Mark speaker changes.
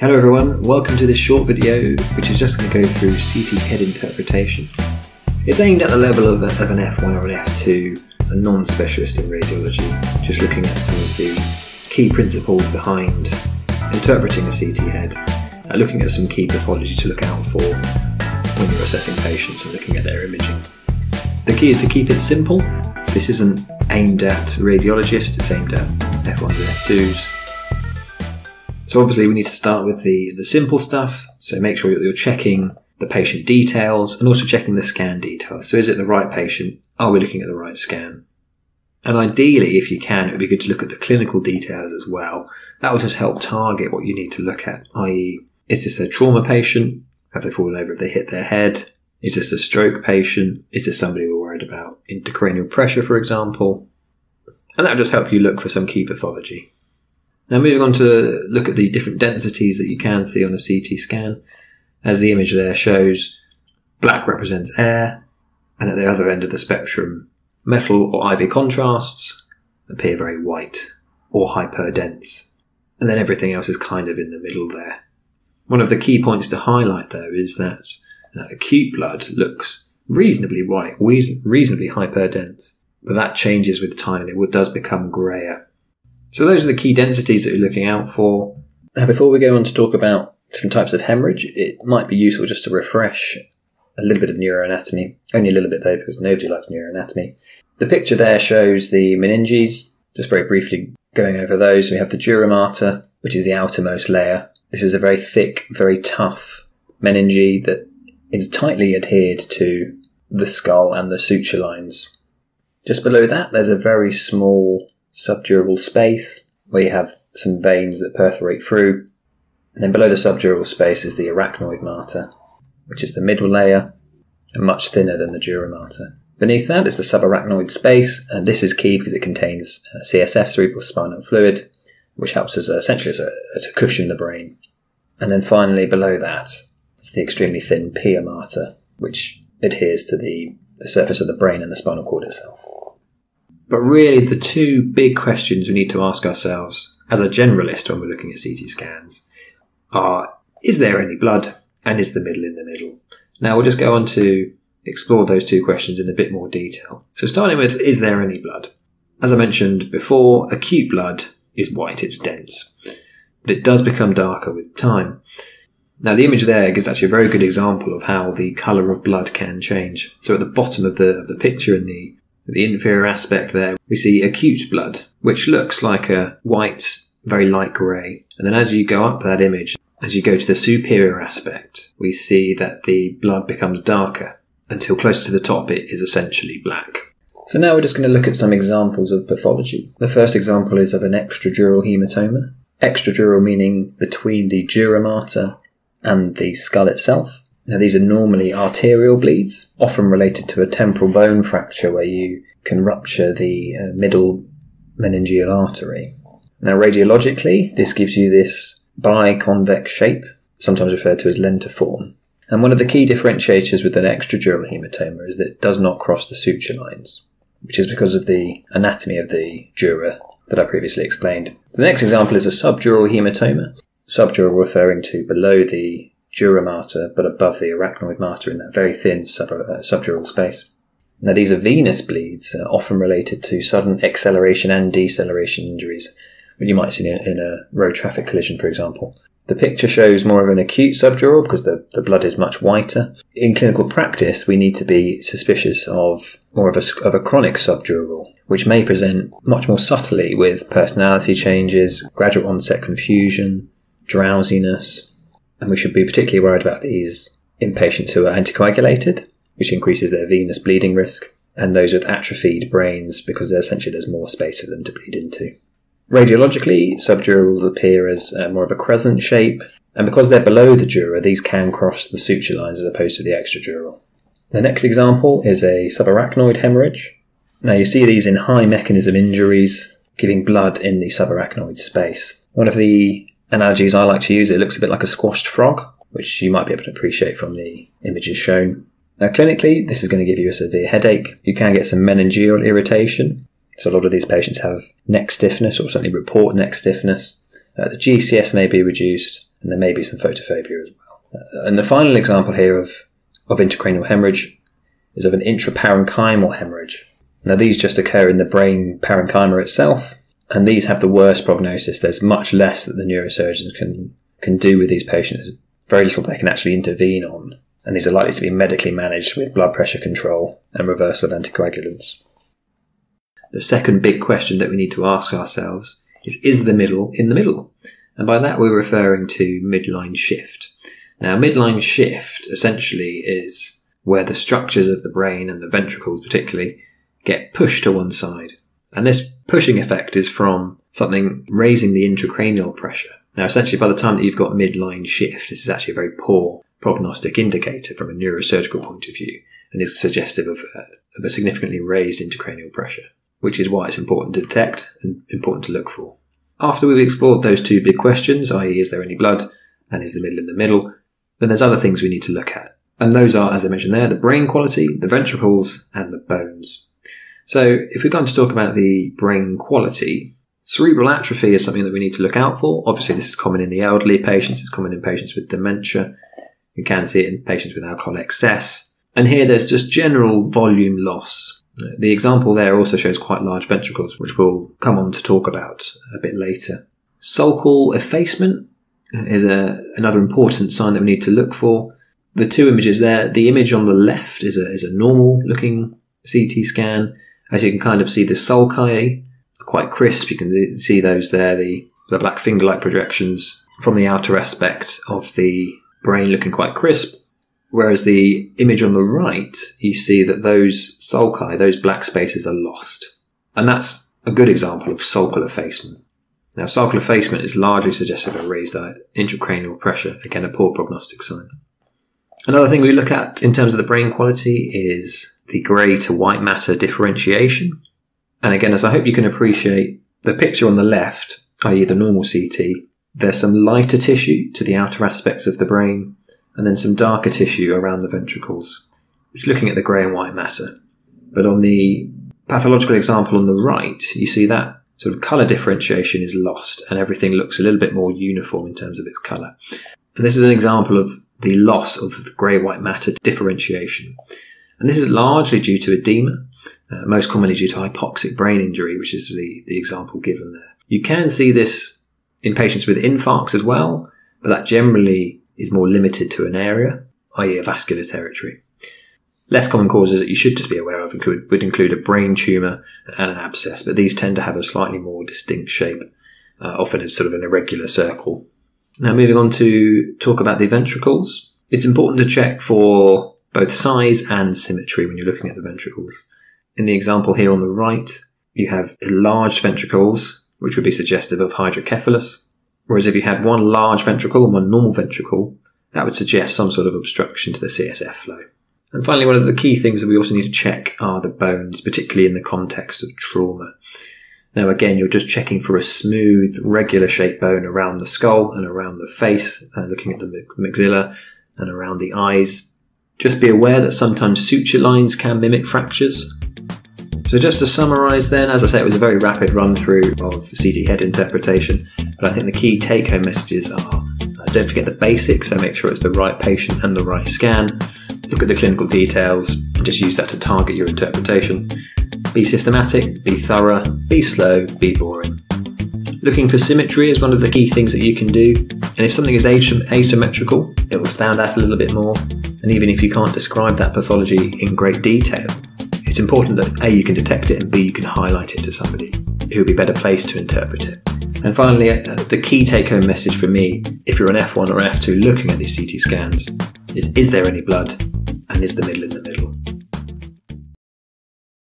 Speaker 1: Hello everyone, welcome to this short video which is just going to go through CT head interpretation. It's aimed at the level of, of an F1 or an F2, a non-specialist in radiology, just looking at some of the key principles behind interpreting a CT head, uh, looking at some key pathology to look out for when you're assessing patients and looking at their imaging. The key is to keep it simple. This isn't aimed at radiologists, it's aimed at F1s and F2s so obviously we need to start with the, the simple stuff. So make sure that you're checking the patient details and also checking the scan details. So is it the right patient? Are we looking at the right scan? And ideally, if you can, it would be good to look at the clinical details as well. That will just help target what you need to look at, i.e., is this a trauma patient? Have they fallen over if they hit their head? Is this a stroke patient? Is this somebody we're worried about intracranial pressure, for example? And that will just help you look for some key pathology. Now moving on to look at the different densities that you can see on a CT scan. As the image there shows, black represents air, and at the other end of the spectrum, metal or IV contrasts appear very white or hyperdense. And then everything else is kind of in the middle there. One of the key points to highlight though is that acute blood looks reasonably white, reasonably hyperdense, but that changes with time and it does become grayer so those are the key densities that you're looking out for. Now, before we go on to talk about different types of hemorrhage, it might be useful just to refresh a little bit of neuroanatomy. Only a little bit though, because nobody likes neuroanatomy. The picture there shows the meninges. Just very briefly going over those, we have the dura mater, which is the outermost layer. This is a very thick, very tough meninge that is tightly adhered to the skull and the suture lines. Just below that, there's a very small subdural space where you have some veins that perforate through. And then below the subdural space is the arachnoid mater, which is the middle layer and much thinner than the dura mater. Beneath that is the subarachnoid space, and this is key because it contains uh, CSF, cerebral spinal fluid, which helps us uh, essentially as a, as a cushion the brain. And then finally below that is the extremely thin pia mater, which adheres to the, the surface of the brain and the spinal cord itself. But really, the two big questions we need to ask ourselves as a generalist when we're looking at CT scans are is there any blood and is the middle in the middle? Now we'll just go on to explore those two questions in a bit more detail. So starting with is there any blood? As I mentioned before, acute blood is white, it's dense, but it does become darker with time. Now the image there gives actually a very good example of how the colour of blood can change. So at the bottom of the, of the picture in the the inferior aspect there, we see acute blood, which looks like a white, very light grey. And then as you go up that image, as you go to the superior aspect, we see that the blood becomes darker until close to the top it is essentially black. So now we're just going to look at some examples of pathology. The first example is of an extradural hematoma. Extradural meaning between the dura mater and the skull itself. Now, these are normally arterial bleeds, often related to a temporal bone fracture where you can rupture the uh, middle meningeal artery. Now, radiologically, this gives you this biconvex shape, sometimes referred to as lentiform. And one of the key differentiators with an extradural hematoma is that it does not cross the suture lines, which is because of the anatomy of the dura that I previously explained. The next example is a subdural hematoma. Subdural referring to below the dura mater, but above the arachnoid mater in that very thin sub- uh, subdural space. Now, these are venous bleeds, uh, often related to sudden acceleration and deceleration injuries, what you might see in, in a road traffic collision, for example. The picture shows more of an acute subdural because the, the blood is much whiter. In clinical practice, we need to be suspicious of more of a, of a chronic subdural, which may present much more subtly with personality changes, gradual onset confusion, drowsiness, and we should be particularly worried about these in patients who are anticoagulated, which increases their venous bleeding risk, and those with atrophied brains because essentially there's more space for them to bleed into. Radiologically, subdurals appear as uh, more of a crescent shape, and because they're below the dura, these can cross the suture lines as opposed to the extradural. The next example is a subarachnoid hemorrhage. Now you see these in high mechanism injuries, giving blood in the subarachnoid space. One of the analogies I like to use, it looks a bit like a squashed frog, which you might be able to appreciate from the images shown. Now, clinically, this is going to give you a severe headache. You can get some meningeal irritation. So a lot of these patients have neck stiffness or certainly report neck stiffness. Uh, the GCS may be reduced and there may be some photophobia as well. Uh, and the final example here of, of intracranial hemorrhage is of an intraparenchymal hemorrhage. Now these just occur in the brain parenchyma itself, and these have the worst prognosis. There's much less that the neurosurgeons can can do with these patients. Very little they can actually intervene on, and these are likely to be medically managed with blood pressure control and reversal of anticoagulants. The second big question that we need to ask ourselves is Is the middle in the middle? And by that we're referring to midline shift. Now, midline shift essentially is where the structures of the brain and the ventricles particularly get pushed to one side. And this pushing effect is from something raising the intracranial pressure. Now, essentially, by the time that you've got midline shift, this is actually a very poor prognostic indicator from a neurosurgical point of view and is suggestive of, uh, of a significantly raised intracranial pressure, which is why it's important to detect and important to look for. After we've explored those two big questions, i.e., is there any blood and is the middle in the middle, then there's other things we need to look at. And those are, as I mentioned there, the brain quality, the ventricles, and the bones. So if we're going to talk about the brain quality, cerebral atrophy is something that we need to look out for. Obviously, this is common in the elderly patients. It's common in patients with dementia. You can see it in patients with alcohol excess. And here there's just general volume loss. The example there also shows quite large ventricles, which we'll come on to talk about a bit later. Sulcal effacement is a, another important sign that we need to look for. The two images there, the image on the left is a, is a normal looking CT scan as you can kind of see, the sulci quite crisp. You can see those there, the, the black finger-like projections from the outer aspect of the brain looking quite crisp. Whereas the image on the right, you see that those sulci, those black spaces are lost. And that's a good example of sulcal effacement. Now, sulcal effacement is largely suggestive of raised intracranial pressure, again, a poor prognostic sign. Another thing we look at in terms of the brain quality is the grey to white matter differentiation. And again, as I hope you can appreciate, the picture on the left, i.e. the normal CT, there's some lighter tissue to the outer aspects of the brain, and then some darker tissue around the ventricles, which is looking at the grey and white matter. But on the pathological example on the right, you see that sort of colour differentiation is lost, and everything looks a little bit more uniform in terms of its colour. And this is an example of the loss of grey white matter differentiation. And this is largely due to edema, uh, most commonly due to hypoxic brain injury, which is the, the example given there. You can see this in patients with infarcts as well, but that generally is more limited to an area, i.e. a vascular territory. Less common causes that you should just be aware of include, would include a brain tumour and an abscess, but these tend to have a slightly more distinct shape, uh, often as sort of an irregular circle. Now moving on to talk about the ventricles. It's important to check for both size and symmetry when you're looking at the ventricles. In the example here on the right, you have enlarged ventricles, which would be suggestive of hydrocephalus. Whereas if you had one large ventricle and one normal ventricle, that would suggest some sort of obstruction to the CSF flow. And finally, one of the key things that we also need to check are the bones, particularly in the context of trauma. Now, again, you're just checking for a smooth, regular shaped bone around the skull and around the face, uh, looking at the maxilla and around the eyes. Just be aware that sometimes suture lines can mimic fractures. So just to summarise then, as I say, it was a very rapid run through of CT head interpretation, but I think the key take home messages are uh, don't forget the basics, so make sure it's the right patient and the right scan. Look at the clinical details just use that to target your interpretation. Be systematic, be thorough, be slow, be boring. Looking for symmetry is one of the key things that you can do, and if something is asymmetrical, it will stand out a little bit more. And even if you can't describe that pathology in great detail, it's important that A, you can detect it, and B, you can highlight it to somebody who will be better placed to interpret it. And finally, uh, the key take home message for me, if you're an F1 or F2 looking at these CT scans, is is there any blood and is the middle in the middle?